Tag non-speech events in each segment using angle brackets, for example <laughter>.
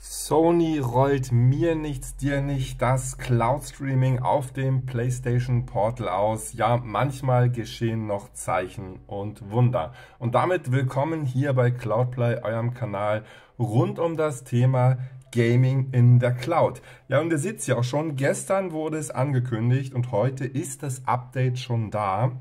Sony rollt mir nichts, dir nicht das Cloud Streaming auf dem PlayStation Portal aus. Ja, manchmal geschehen noch Zeichen und Wunder. Und damit willkommen hier bei Cloudplay, eurem Kanal rund um das Thema Gaming in der Cloud. Ja, und ihr seht es ja auch schon, gestern wurde es angekündigt und heute ist das Update schon da.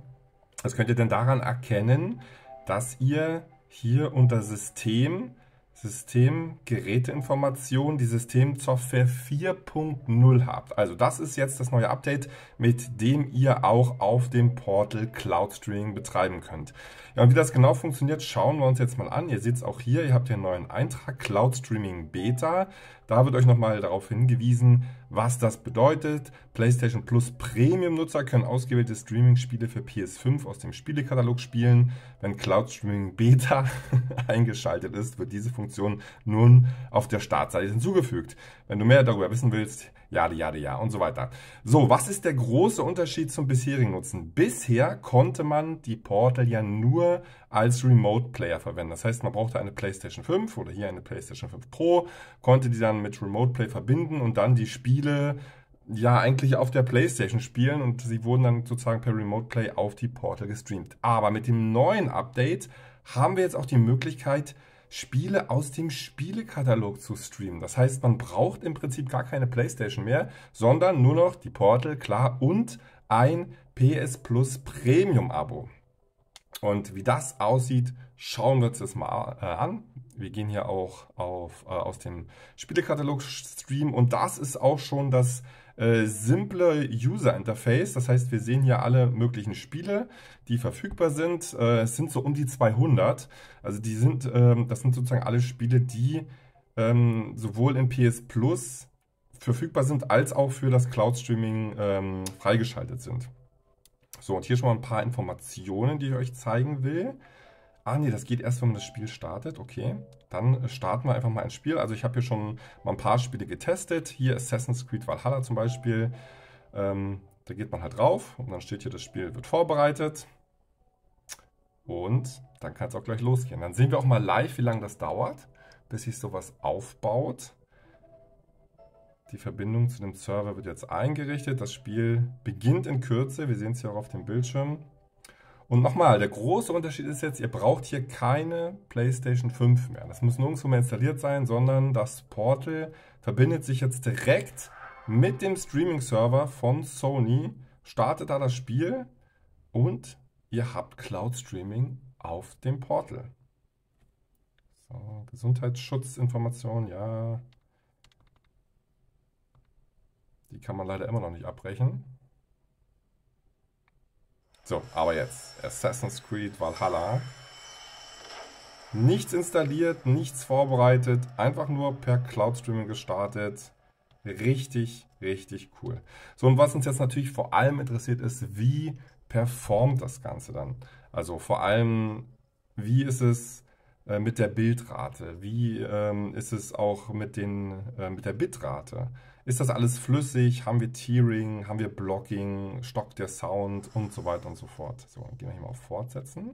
Was könnt ihr denn daran erkennen, dass ihr hier unter System System Geräteinformation, die Systemsoftware 4.0 habt. Also das ist jetzt das neue Update, mit dem ihr auch auf dem Portal Cloud Streaming betreiben könnt. Ja, und wie das genau funktioniert, schauen wir uns jetzt mal an. Ihr seht es auch hier, ihr habt hier einen neuen Eintrag, Cloud Streaming Beta. Da wird euch nochmal darauf hingewiesen, was das bedeutet. PlayStation Plus Premium-Nutzer können ausgewählte Streaming-Spiele für PS5 aus dem Spielekatalog spielen. Wenn Cloud Streaming Beta <laughs> eingeschaltet ist, wird diese Funktion nun auf der Startseite hinzugefügt. Wenn du mehr darüber wissen willst, ja, ja, ja und so weiter. So, was ist der große Unterschied zum bisherigen Nutzen? Bisher konnte man die Portal ja nur als Remote Player verwenden. Das heißt, man brauchte eine PlayStation 5 oder hier eine PlayStation 5 Pro, konnte die dann mit Remote Play verbinden und dann die Spiele ja eigentlich auf der PlayStation spielen und sie wurden dann sozusagen per Remote Play auf die Portal gestreamt. Aber mit dem neuen Update haben wir jetzt auch die Möglichkeit, Spiele aus dem Spielekatalog zu streamen. Das heißt, man braucht im Prinzip gar keine PlayStation mehr, sondern nur noch die Portal, klar, und ein PS Plus Premium Abo. Und wie das aussieht, schauen wir uns das mal äh, an. Wir gehen hier auch auf, äh, aus dem Spielekatalog Stream und das ist auch schon das äh, simple User Interface. Das heißt, wir sehen hier alle möglichen Spiele, die verfügbar sind. Äh, es sind so um die 200. Also die sind, ähm, das sind sozusagen alle Spiele, die ähm, sowohl in PS Plus verfügbar sind, als auch für das Cloud Streaming ähm, freigeschaltet sind. So, und hier schon mal ein paar Informationen, die ich euch zeigen will. Ah, nee, das geht erst, wenn man das Spiel startet. Okay, dann starten wir einfach mal ein Spiel. Also ich habe hier schon mal ein paar Spiele getestet. Hier Assassin's Creed Valhalla zum Beispiel. Ähm, da geht man halt drauf und dann steht hier, das Spiel wird vorbereitet. Und dann kann es auch gleich losgehen. Dann sehen wir auch mal live, wie lange das dauert, bis sich sowas aufbaut. Die Verbindung zu dem Server wird jetzt eingerichtet. Das Spiel beginnt in Kürze. Wir sehen es hier auch auf dem Bildschirm. Und nochmal, der große Unterschied ist jetzt, ihr braucht hier keine PlayStation 5 mehr. Das muss nirgendwo mehr installiert sein, sondern das Portal verbindet sich jetzt direkt mit dem Streaming-Server von Sony, startet da das Spiel und ihr habt Cloud-Streaming auf dem Portal. So, Gesundheitsschutzinformation, ja. Die kann man leider immer noch nicht abbrechen. So, aber jetzt Assassin's Creed Valhalla. Nichts installiert, nichts vorbereitet, einfach nur per Cloud Streaming gestartet. Richtig, richtig cool. So, und was uns jetzt natürlich vor allem interessiert ist, wie performt das Ganze dann? Also vor allem, wie ist es äh, mit der Bildrate? Wie ähm, ist es auch mit, den, äh, mit der Bitrate? Ist das alles flüssig? Haben wir Tearing? Haben wir Blocking? Stockt der Sound? Und so weiter und so fort. So, dann gehen wir hier mal auf Fortsetzen.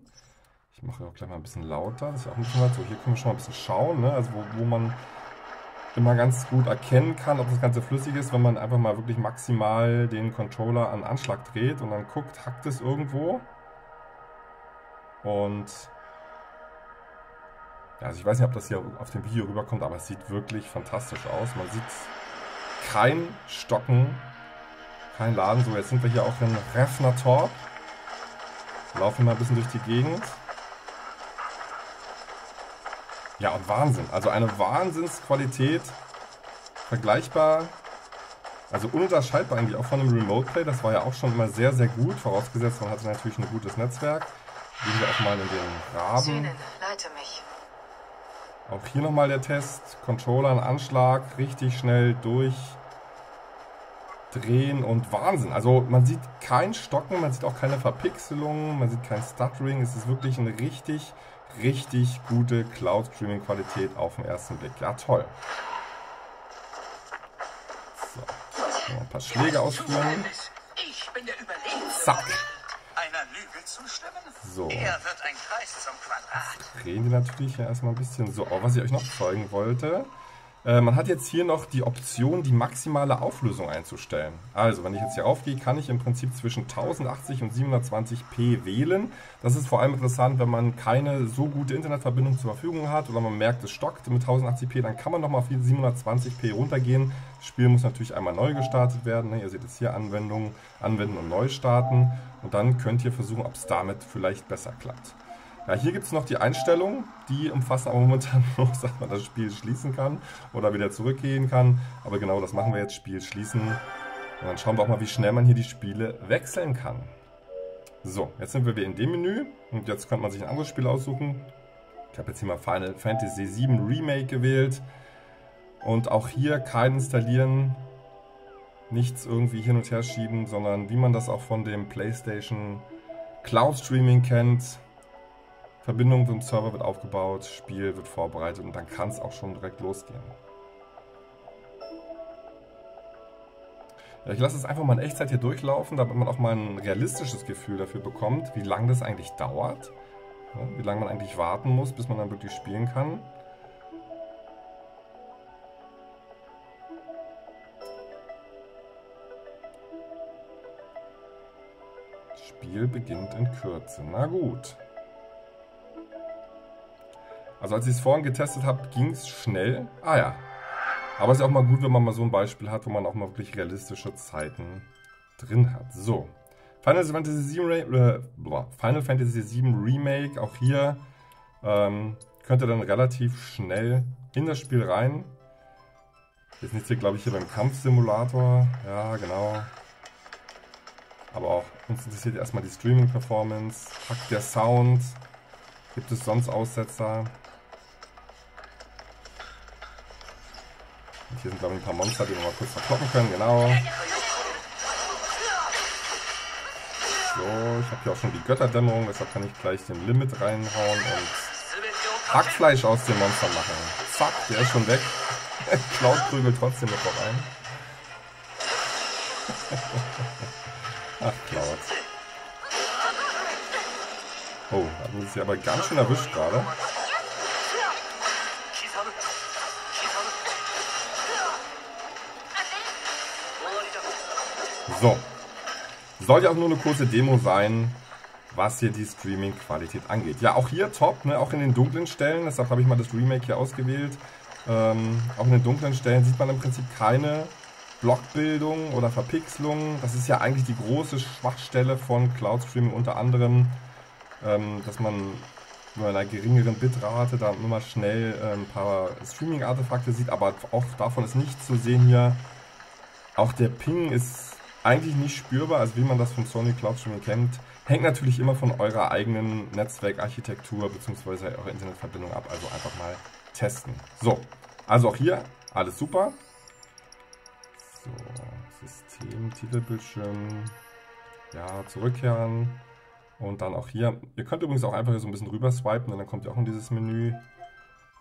Ich mache auch gleich mal ein bisschen lauter. Das ist auch ein bisschen laut. So, hier können wir schon mal ein bisschen schauen, ne? also wo, wo man immer ganz gut erkennen kann, ob das Ganze flüssig ist, wenn man einfach mal wirklich maximal den Controller an Anschlag dreht und dann guckt, hackt es irgendwo. Und ja, also ich weiß nicht, ob das hier auf dem Video rüberkommt, aber es sieht wirklich fantastisch aus. Man sieht kein Stocken, kein Laden. So, jetzt sind wir hier auch in Refnatorp. Laufen mal ein bisschen durch die Gegend. Ja, und Wahnsinn. Also eine Wahnsinnsqualität. Vergleichbar, also ununterscheidbar eigentlich auch von einem Remote Play. Das war ja auch schon immer sehr, sehr gut. Vorausgesetzt, man hatte natürlich ein gutes Netzwerk. Gehen wir auch mal in den Raben. Sühnen, leite mich. Auch hier nochmal der Test. Controller, Anschlag, richtig schnell durch drehen und Wahnsinn. Also man sieht kein Stocken, man sieht auch keine Verpixelung, man sieht kein Stuttering. Es ist wirklich eine richtig, richtig gute Cloud-Streaming-Qualität auf den ersten Blick. Ja, toll. So, ein paar Schläge ausführen. Zack. So. Drehen die natürlich ja erstmal ein bisschen so. Oh, was ich euch noch zeigen wollte. Äh, man hat jetzt hier noch die Option, die maximale Auflösung einzustellen. Also, wenn ich jetzt hier aufgehe, kann ich im Prinzip zwischen 1080 und 720p wählen. Das ist vor allem interessant, wenn man keine so gute Internetverbindung zur Verfügung hat oder man merkt, es stockt mit 1080p, dann kann man nochmal auf 720p runtergehen. Das Spiel muss natürlich einmal neu gestartet werden. Ne? Ihr seht jetzt hier Anwendungen, anwenden und neu starten. Und dann könnt ihr versuchen, ob es damit vielleicht besser klappt. Ja, hier gibt es noch die Einstellungen, die umfassen aber momentan <laughs> nur, dass man das Spiel schließen kann oder wieder zurückgehen kann. Aber genau das machen wir jetzt, Spiel schließen. Und dann schauen wir auch mal, wie schnell man hier die Spiele wechseln kann. So, jetzt sind wir wieder in dem Menü und jetzt könnte man sich ein anderes Spiel aussuchen. Ich habe jetzt hier mal Final Fantasy VII Remake gewählt. Und auch hier kein installieren, nichts irgendwie hin und her schieben, sondern wie man das auch von dem PlayStation Cloud Streaming kennt, Verbindung zum Server wird aufgebaut, Spiel wird vorbereitet und dann kann es auch schon direkt losgehen. Ja, ich lasse es einfach mal in Echtzeit hier durchlaufen, damit man auch mal ein realistisches Gefühl dafür bekommt, wie lange das eigentlich dauert. Ja, wie lange man eigentlich warten muss, bis man dann wirklich spielen kann. Spiel beginnt in Kürze. Na gut. Also als ich es vorhin getestet habe, ging es schnell. Ah ja. Aber es ist auch mal gut, wenn man mal so ein Beispiel hat, wo man auch mal wirklich realistische Zeiten drin hat. So. Final Fantasy VII, äh, Final Fantasy VII Remake, auch hier ähm, könnt ihr dann relativ schnell in das Spiel rein. Jetzt nicht hier, glaube ich, hier beim Kampfsimulator. Ja, genau. Aber auch uns interessiert erstmal die Streaming-Performance. Packt der Sound. Gibt es sonst Aussetzer? Und hier sind, glaube ich, ein paar Monster, die wir mal kurz verkloppen können. Genau. So, ich habe hier auch schon die Götterdämmerung, deshalb kann ich gleich den Limit reinhauen und Hackfleisch aus den Monstern machen. Zack, der ist schon weg. <laughs> Cloud prügelt trotzdem noch rein. <laughs> Ach, Cloud. Oh, hat uns sie aber ganz schön erwischt gerade. So. Soll ja auch nur eine kurze Demo sein, was hier die Streaming-Qualität angeht. Ja, auch hier top, ne? auch in den dunklen Stellen, deshalb habe ich mal das Remake hier ausgewählt. Ähm, auch in den dunklen Stellen sieht man im Prinzip keine Blockbildung oder Verpixelung. Das ist ja eigentlich die große Schwachstelle von Cloud Streaming unter anderem, ähm, dass man nur einer geringeren Bitrate da immer schnell äh, ein paar Streaming-Artefakte sieht, aber auch davon ist nichts zu sehen hier. Auch der Ping ist eigentlich nicht spürbar, also wie man das von Sony Cloud Streaming kennt. Hängt natürlich immer von eurer eigenen Netzwerkarchitektur bzw. eurer Internetverbindung ab, also einfach mal testen. So, also auch hier alles super. System, Titelbildschirm, ja, zurückkehren und dann auch hier. Ihr könnt übrigens auch einfach hier so ein bisschen rüber swipen und dann kommt ihr auch in dieses Menü.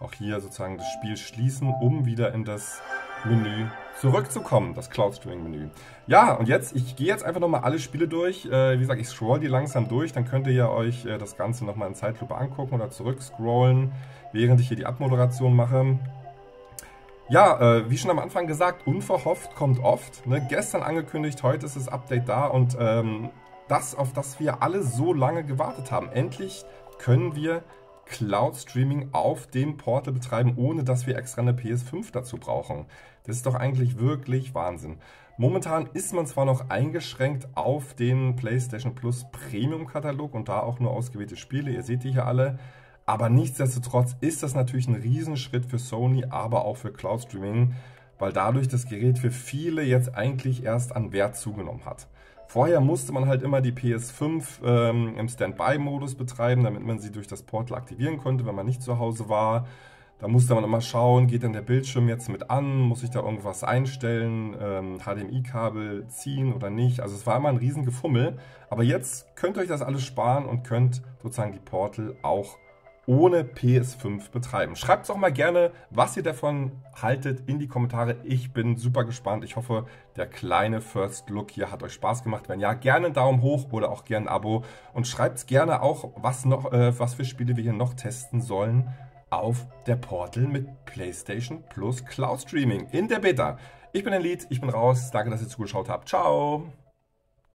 Auch hier sozusagen das Spiel schließen, um wieder in das Menü zurückzukommen, das Cloud Streaming Menü. Ja, und jetzt, ich gehe jetzt einfach nochmal alle Spiele durch. Äh, wie gesagt, ich scroll die langsam durch, dann könnt ihr euch äh, das Ganze nochmal in Zeitlupe angucken oder zurückscrollen, während ich hier die Abmoderation mache. Ja, äh, wie schon am Anfang gesagt, unverhofft kommt oft. Ne? Gestern angekündigt, heute ist das Update da und ähm, das, auf das wir alle so lange gewartet haben. Endlich können wir Cloud Streaming auf dem Portal betreiben, ohne dass wir extra eine PS5 dazu brauchen. Das ist doch eigentlich wirklich Wahnsinn. Momentan ist man zwar noch eingeschränkt auf den PlayStation Plus Premium Katalog und da auch nur ausgewählte Spiele, ihr seht die hier alle, aber nichtsdestotrotz ist das natürlich ein Riesenschritt für Sony, aber auch für Cloud Streaming, weil dadurch das Gerät für viele jetzt eigentlich erst an Wert zugenommen hat. Vorher musste man halt immer die PS5 ähm, im Standby-Modus betreiben, damit man sie durch das Portal aktivieren konnte, wenn man nicht zu Hause war. Da musste man immer schauen, geht denn der Bildschirm jetzt mit an, muss ich da irgendwas einstellen, ähm, HDMI-Kabel ziehen oder nicht. Also es war immer ein riesen Gefummel. Aber jetzt könnt ihr euch das alles sparen und könnt sozusagen die Portal auch ohne PS5 betreiben. Schreibt es auch mal gerne, was ihr davon haltet in die Kommentare. Ich bin super gespannt. Ich hoffe, der kleine First Look hier hat euch Spaß gemacht. Wenn ja, gerne einen Daumen hoch oder auch gerne ein Abo. Und schreibt gerne auch, was, noch, äh, was für Spiele wir hier noch testen sollen auf der Portal mit PlayStation Plus Cloud Streaming in der Beta. Ich bin ein Lied, ich bin raus. Danke, dass ihr zugeschaut habt. Ciao.